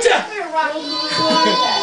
不